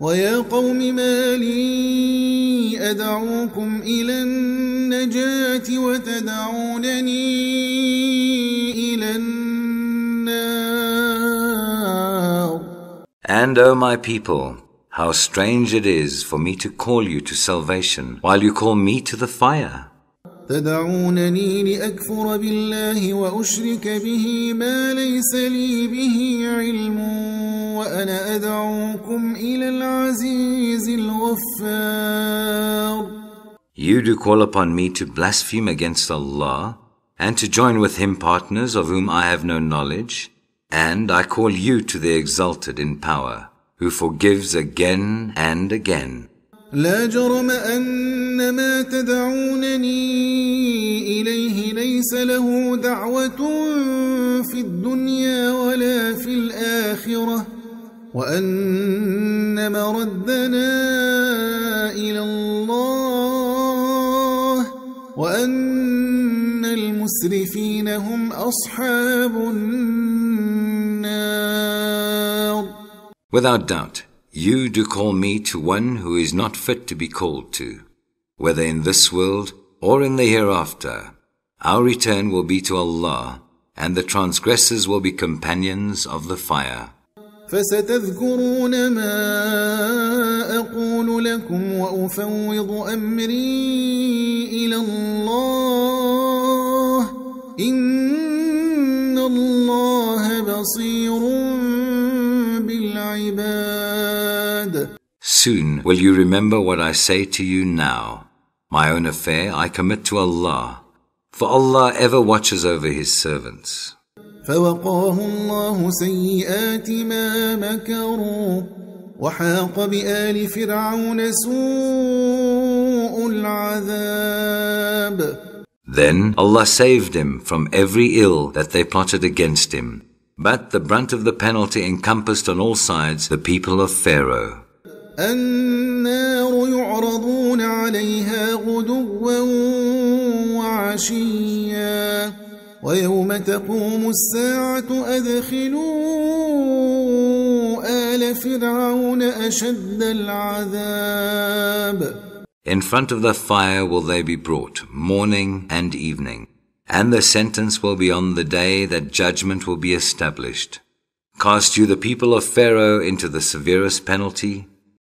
ويا قوم ما لي أدعوكم إلى النجاة وتدعونني إلى النار And O my people, how strange it is for me to call you to salvation while you call me to the fire. تدعونني لأكفر بالله وأشرك به ما ليس لي به علم وأنا أدعوكم إلى العزيز الغفار You do call upon me to blaspheme against Allah and to join with him partners of whom I have no knowledge and I call you to the exalted in power who forgives again and again. لا جرم أن ما تدعونني إليه ليس له دعوة في الدنيا ولا في الآخرة وأن مردنا إلى الله وأن المسرفين هم أصحاب النار Without doubt, You do call me to one who is not fit to be called to, whether in this world or in the hereafter. Our return will be to Allah, and the transgressors will be companions of the fire. فستذكرون ما أقول لكم وأفوض أمري إلى الله إن الله بصير بالعباد Soon will you remember what I say to you now. My own affair I commit to Allah, for Allah ever watches over His servants. فوقاه الله سيئات ما مكروا وحاق بآل فرعون سوء العذاب Then Allah saved him from every ill that they plotted against him. But the brunt of the penalty encompassed on all sides the people of Pharaoh. النار يعرضون عليها غدوا وعشيا ويوم تقوم الساعة أدخلوا آل فرعون أشد العذاب In front of the fire will they be brought, morning and evening. And the sentence will be on the day that judgment will be established. Cast you the people of Pharaoh into the severest penalty,